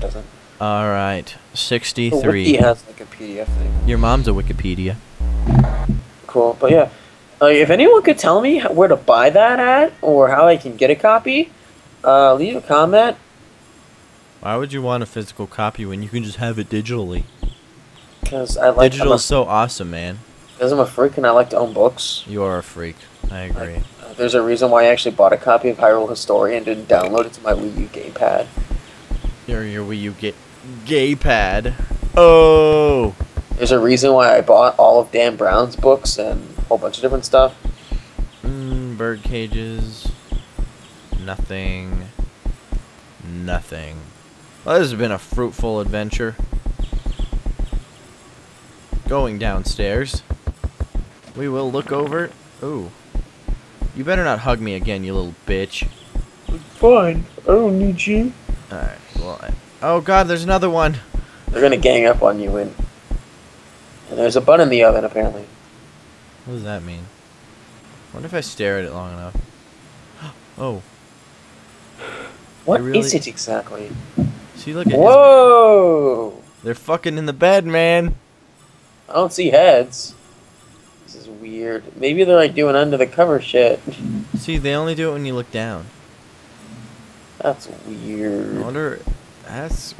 doesn't. All right, The wiki 63. has like a PDF thing. Your mom's a Wikipedia. Cool, but yeah. Uh, if anyone could tell me where to buy that at, or how I can get a copy, uh, leave a comment. Why would you want a physical copy when you can just have it digitally? Because I like. Digital a, is so awesome, man. because I'm a freak and I like to own books. You are a freak. I agree. Uh, there's a reason why I actually bought a copy of Hyrule Historia and didn't download it to my Wii U gamepad. Your your Wii U get gay pad. Oh. There's a reason why I bought all of Dan Brown's books and a whole bunch of different stuff. Mm, bird cages. Nothing. Nothing. Well, this has been a fruitful adventure. Going downstairs. We will look over. Ooh. You better not hug me again, you little bitch. Fine, I don't need you. Alright, well. I, oh god, there's another one. They're gonna gang up on you and and there's a bun in the oven apparently. What does that mean? wonder if I stare at it long enough. Oh, What is really- it exactly? see, look at his- Whoa! They're fucking in the bed, man. I don't see heads. This is weird. Maybe they're like doing under the cover shit. See, they only do it when you look down. That's I weird. wonder. That's.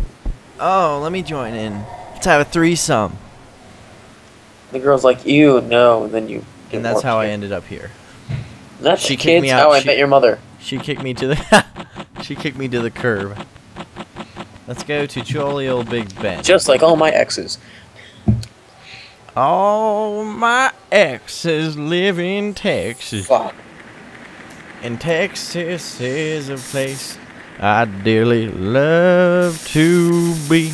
Oh, let me join in. Let's have a threesome. The girl's like, ew, no, and then you. get And that's how I ended up here. That's she kicked kids me how out. I She- met your mother. She kicked me to the. she kicked me to the curb. Let's go to jolly old Big Ben. Just like all my exes. All my exes live in Texas. Fuck. And Texas is a place I dearly love to be.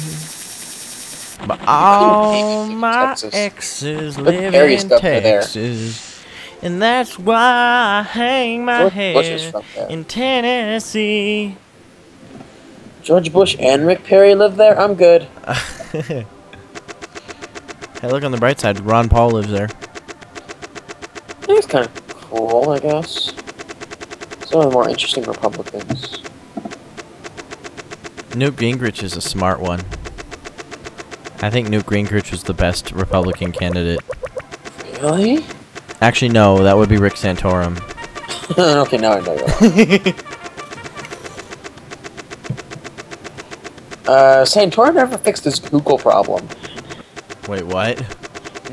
But all my Texas. exes live in. Texas. And that's why I hang my George head in Tennessee. George Bush and Rick Perry live there? I'm good. hey, look on the bright side. Ron Paul lives there. It's kind of cool, I guess. Some of the more interesting Republicans. Newt Gingrich is a smart one. I think Newt Gingrich was the best Republican candidate. Really? Actually, no, that would be Rick Santorum. okay, now I know. Uh, Santorum never fixed his Google problem. Wait, what?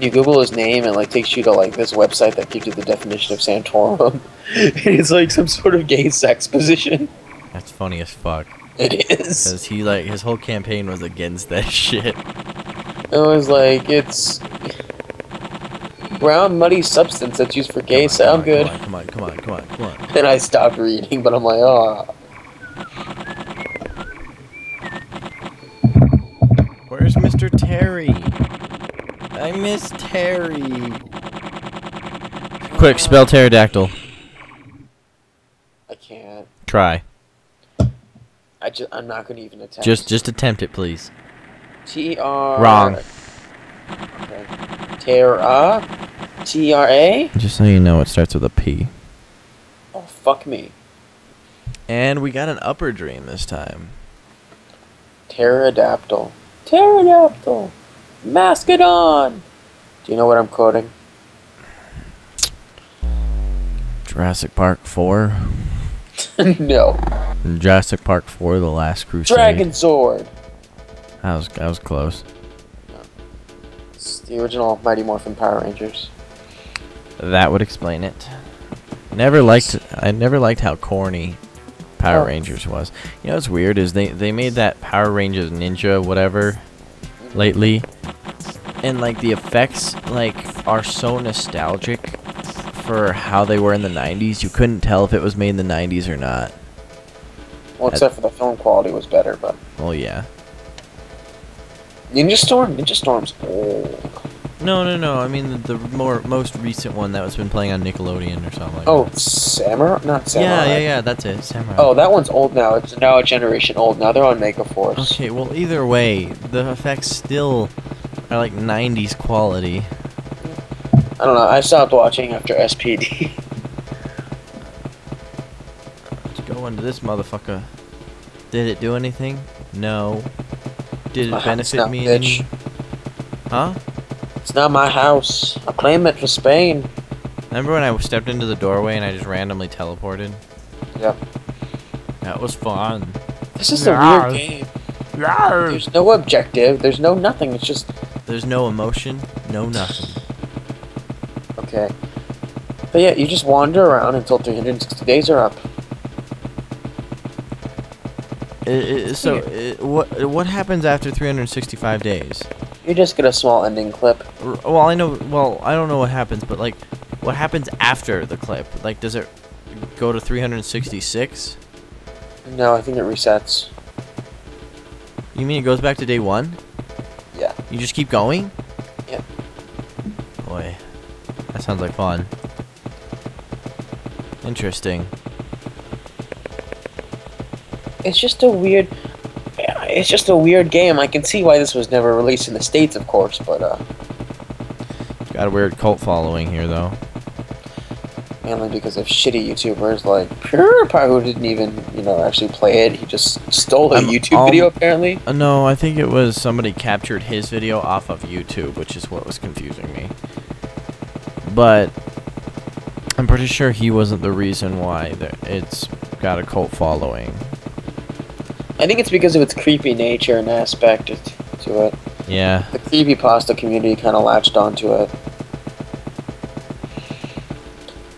You Google his name, and like takes you to like this website that gives you the definition of Santorum. it's like some sort of gay sex position. That's funny as fuck. It is. Because he, like, his whole campaign was against that shit. It was like it's brown muddy substance that's used for gay. Come on, Sound come on, good. Come on, come on, come on, come on. And I stopped reading, but I'm like, oh. Where's Mr. Terry? I miss Terry. Quick, spell pterodactyl. I can't. Try. I just I'm not gonna even attempt. Just, just attempt it, please. T R. Wrong. Okay. Terra. T R A. Just so you know, it starts with a P. Oh fuck me. And we got an upper dream this time. Pterodactyl. Pterodactyl. Mastodon. Do you know what I'm quoting? Jurassic Park 4. no. Jurassic Park 4, The Last Crusade. Dragonzord. That was, that was close. It's the original Mighty Morphin Power Rangers. That would explain it. Never liked I never liked how corny Power Oh. Rangers was. You know what's weird is they they made that Power Rangers Ninja whatever mm-hmm. lately and like the effects like are so nostalgic for how they were in the 90s. You couldn't tell if it was made in the 90s or not. Well, except for the film quality was better, but Well, yeah. Ninja Storm. Ninja Storm's old. No, no, no. I mean the, the more most recent one that was been playing on Nickelodeon or something like Oh, that. Samurai? Not Samurai. Yeah, yeah, yeah, that's it. Samurai. Oh, that one's old now. It's now a generation old. Now they're on Mega Force. Okay, well, either way, the effects still are like 90s quality. I don't know. I stopped watching after SPD. Let's into this motherfucker. Did it do anything? No. Did it house benefit now, me bitch. any? Huh? It's not my house. I claim it for Spain. Remember when I stepped into the doorway and I just randomly teleported? Yep. That was fun. This is a Yeah. weird game. There's no objective. There's no nothing. It's just There's no emotion, no nothing. okay. But yeah, you just wander around until 360 days are up. I- I- so, i what what happens after 365 days? You just get a small ending clip. R- Well, I know. Well, I don't know what happens, but like, what happens after the clip? Like, does it go to 366? No, I think it resets. You mean it goes back to day one? Yeah. You just keep going? Yep. Boy, that sounds like fun. Interesting. It's just a weird. It's just a weird game. I can see why this was never released in the states, of course, but uh, Got a weird cult following here, though. mainly because of shitty YouTubers like PewDiePie, who didn't even, you know, actually play it. He just stole a YouTube video, apparently. Uh, no, I think it was somebody captured his video off of YouTube, which is what was confusing me. But I'm pretty sure he wasn't the reason why it's got a cult following. I think it's because of its creepy nature and aspect to to it. Yeah, The creepy pasta community kind of latched onto it.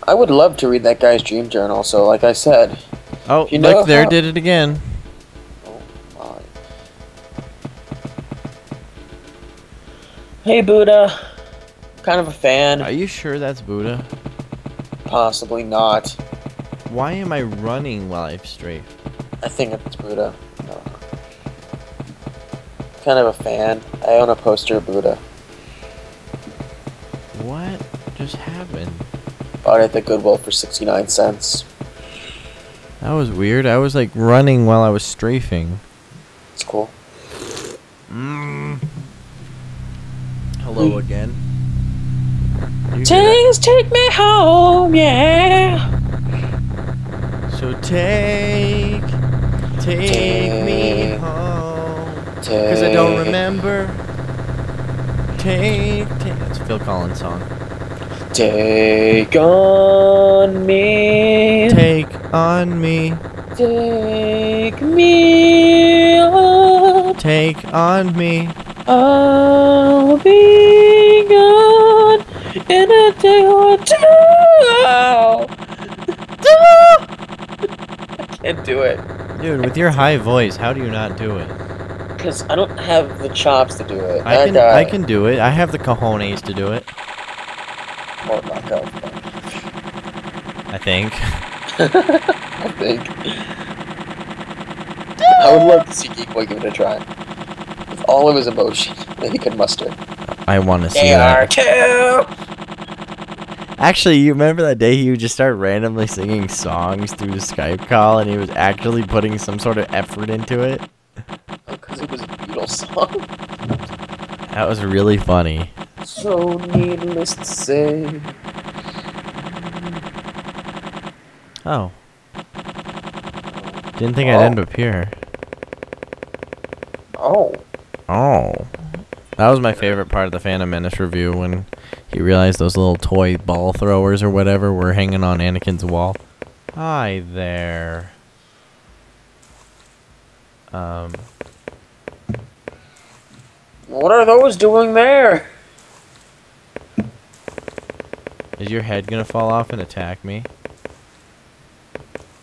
I would love to read that guy's dream journal. So, like I said, Oh, You know look, there did it again. oh my. Hey Buddha, kind of a fan. Are you sure that's Buddha? Possibly not. Why am I running while I strafe? I think it's Buddha. No. Kind of a fan. I own a poster of Buddha. What just happened? Bought it at the Goodwill for 69 cents. That was weird. I was like running while I was strafing. It's cool. Mm. Hello again. You hear that? Just take me home, yeah. So take, take me home. Cause I don't remember. Take, take. That's a Phil Collins song. Take on me. Take on me. Take me on. Take on me. I'll be gone in a day or two. I can't do it. Dude, with your high voice, how do you not do it? Because I don't have the chops to do it. I can, I uh, can do it. I have the cojones to do it. more back up. I think. I think. I would love to see Geekboy give it a try. With all of his emotion that he could muster. I want to see They are that. too! Actually, you remember that day he would just start randomly singing songs through the Skype call, and he was actually putting some sort of effort into it. Because it was a Beatles song. That was really funny. So needless to say. Oh. Didn't think I'd Oh. end up here. Oh. Oh. That was my favorite part of the Phantom Menace review when he realized those little toy ball throwers or whatever were hanging on Anakin's wall. Hi there. Um, What are those doing there? is your head gonna fall off and attack me?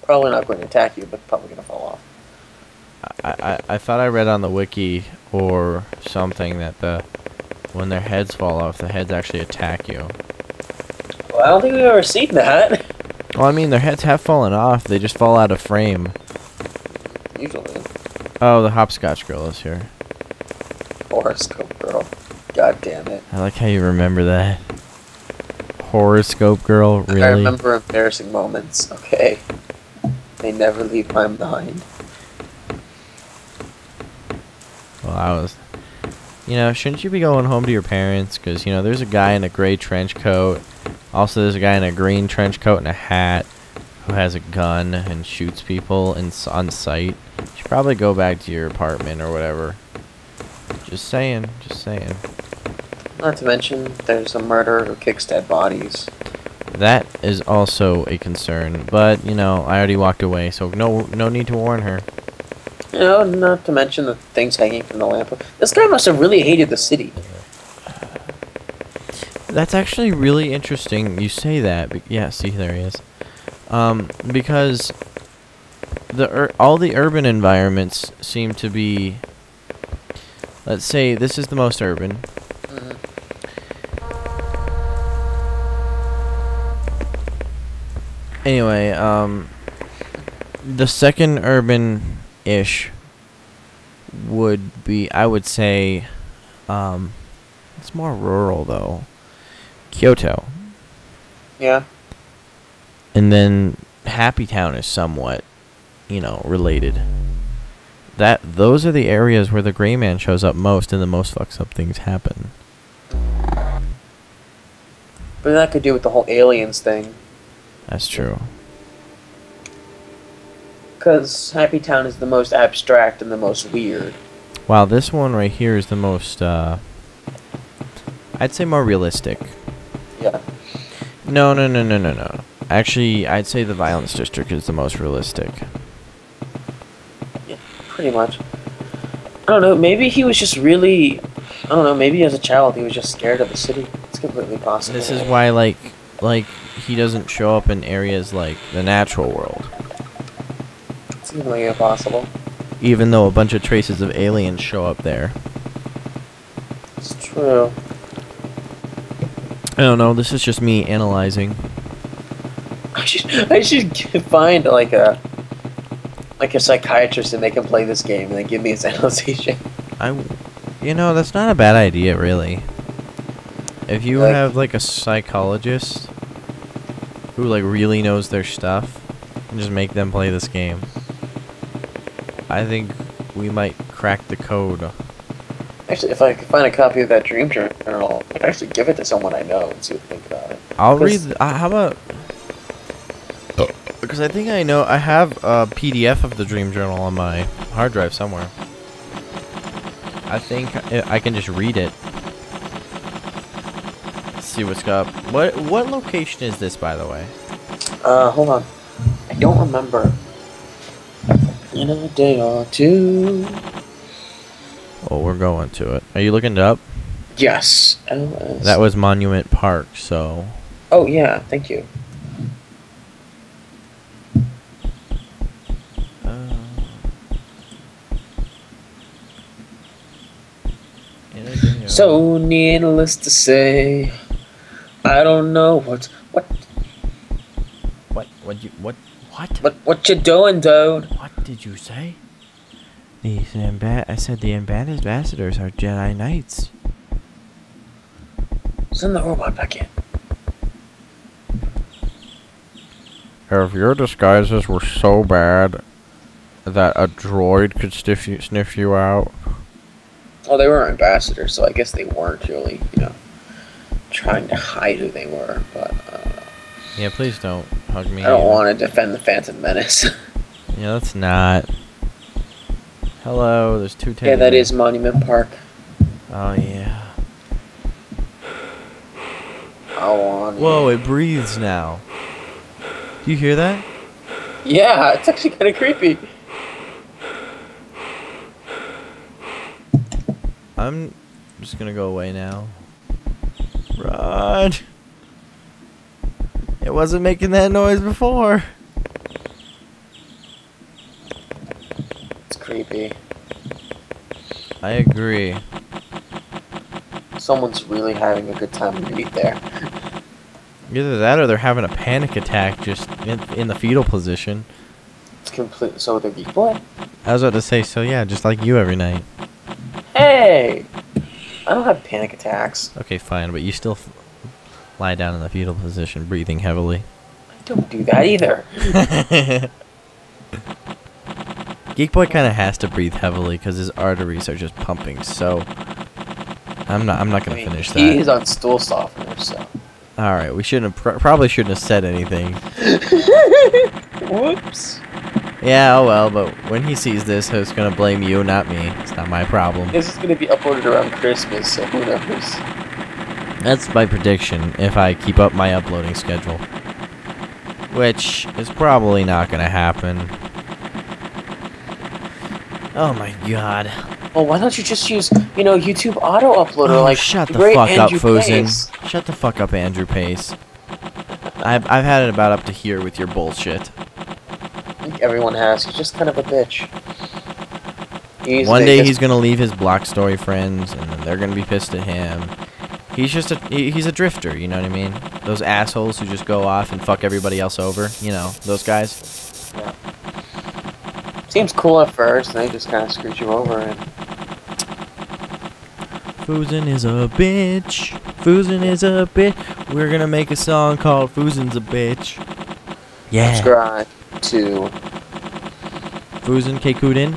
Probably not going to attack you, but probably going to fall off. I, I, I thought I read on the wiki or something that the when their heads fall off, the heads actually attack you. Well, I don't think we've ever seen that. Well, I mean, their heads have fallen off. They just fall out of frame. Usually. Oh, the hopscotch girl is here. Horoscope girl. God damn it. I like how you remember that. Horoscope girl, really? I remember embarrassing moments, okay? They never leave my mind. Well, I was. You know, shouldn't you be going home to your parents? Because, you know, there's a guy in a gray trench coat. Also, there's a guy in a green trench coat and a hat who has a gun and shoots people in, on sight. You should Probably go back to your apartment or whatever. Just saying, just saying. Not to mention, there's a murderer who kicks dead bodies. That is also a concern, but you know, I already walked away, so no no need to warn her. You know, not to mention the things hanging from the lamp. This guy must have really hated the city. That's actually really interesting. You say that. But yeah, see, there he is. Um, because the ur- all the urban environments seem to be. Let's say this is the most urban. Anyway, um, the second urban-ish would be, I would say, um, it's more rural though. Kyoto. Yeah. And then Happy Town is somewhat, you know, related. That those are the areas where the gray man shows up most and the most fucks up things happen. But that could do with the whole aliens thing. That's true. Because Happy Town is the most abstract and the most weird. Wow, this one right here is the most uh I'd say more realistic. Yeah. No, no, no, no, no, no. Actually, I'd say the Violence District is the most realistic. Pretty much. I don't know, maybe he was just really. I don't know, maybe as a child he was just scared of the city. It's completely possible. This is why like like he doesn't show up in areas like the natural world. It's completely impossible. Even though a bunch of traces of aliens show up there. It's true. I don't know, this is just me analyzing. I should, I should find like a like a psychiatrist and they can play this game and then give me his analysis. I you know, that's not a bad idea really. If you Like- have like a psychologist who like really knows their stuff and just make them play this game. I think we might crack the code. Actually, if I could find a copy of that dream journal, I'd actually give it to someone I know and see what they think about it. I'll read. Uh, how about? Because I think I know. I have a PDF of the dream journal on my hard drive somewhere. I think I, can just read it. Let's see what's up. What what location is this, by the way? Uh, hold on. I don't remember. In a day or two. Oh, we're going to it. Are you looking it up? Yes. LS. That was Monument Park. So Oh yeah, thank you. Uh, in a day or- So needless to say, I don't know what what what? What you what? What? what what you doing, dude. What did you say? These amba- I said the Amban ambassadors are Jedi Knights. Send the robot back in. If your disguises were so bad that a droid could sniff you, sniff you out, Well, they were ambassadors, so I guess they weren't really, you know, trying to hide who they were. But uh, yeah, please don't hug me. I don't want to defend the Phantom Menace. Yeah, that's not. Hello, there's two. yeah, that is Monument Park. Oh yeah. I want. Whoa, it breathes now. Do you hear that? Yeah, it's actually kind of creepy. I'm just gonna go away now. Run! It wasn't making that noise before. It's creepy. I agree. Someone's really having a good time to eat there. Either that or they're having a panic attack just in, in the fetal position. It's complete. So they're geek boy. I was about to say, so yeah, just like you every night. Hey, I don't have panic attacks. Okay, fine, but you still f- lie down in the fetal position, breathing heavily. I don't do that either. Geek Boy kind of has to breathe heavily because his arteries are just pumping. So I'm not. I'm not gonna mean, finish he is on stool softener, so. All right, we shouldn't. Have, pr- probably shouldn't have said anything. Whoops. Yeah, oh well, but when he sees this, he's gonna blame you, not me. It's not my problem. This is gonna be uploaded around Christmas, so who knows? That's my prediction if I keep up my uploading schedule. Which is probably not gonna happen. Oh my god. Well, why don't you just use, you know, YouTube Auto Uploader Oh, like shut the fuck up, Andrew Fusin. Pace? Shut the fuck up, Andrew Pace. I've, I've had it about up to here with your bullshit. Think everyone has. He's just kind of a bitch. He's One day he's gonna leave his Block Story friends, and then they're gonna be pissed at him. He's just a he, he's a drifter, you know what I mean? Those assholes who just go off and fuck everybody else over, you know, those guys. Yeah. seems cool at first, and then he just kind of screws you over. And Fusin is a bitch. Fusin is a bitch. We're gonna make a song called Fusin's a bitch. Yeah. subscribe to Fusin Kekudin.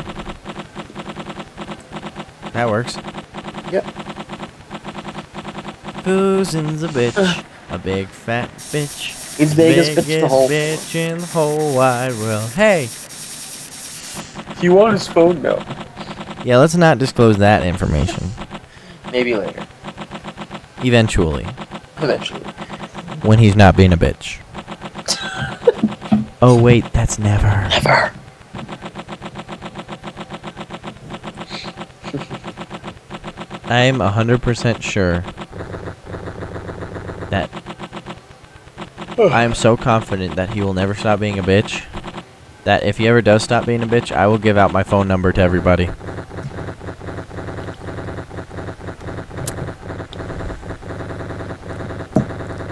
That works. Yep. Fusin's a bitch. a big fat bitch. He's the biggest bitch in the Biggest whole. bitch in the whole wide world. Hey. You want his phone now? Yeah, let's not disclose that information. Maybe later, Eventually. eventually. When he's not being a bitch. oh, wait, that's never. Never. I'm 100% sure that I am so confident that he will never stop being a bitch that if he ever does stop being a bitch, I will give out my phone number to everybody.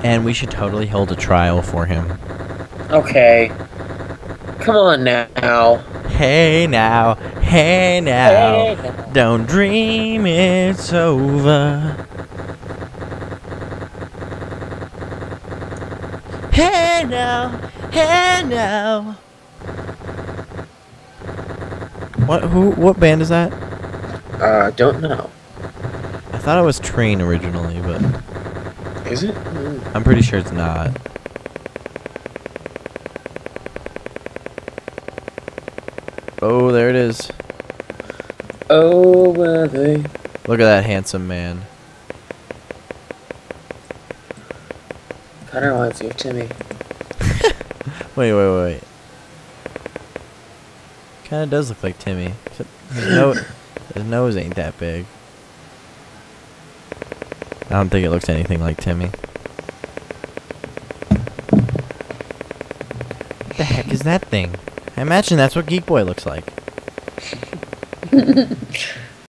And we should totally hold a trial for him. Okay. Come on now. Hey now, hey now, Hey don't dream it's over. Hey now, hey now. What? Who? What band is that? Uh, don't know. I thought it was Train originally, but Is it? I'm pretty sure it's not. Oh, there it is. Oh, were they? Look at that handsome man. Kind of reminds me of Timmy. Wait, wait, wait. Kind of does look like Timmy. Except his, no- his nose ain't that big. I don't think it looks anything like Timmy. What the heck is that thing? I imagine that's what Geek Boy looks like.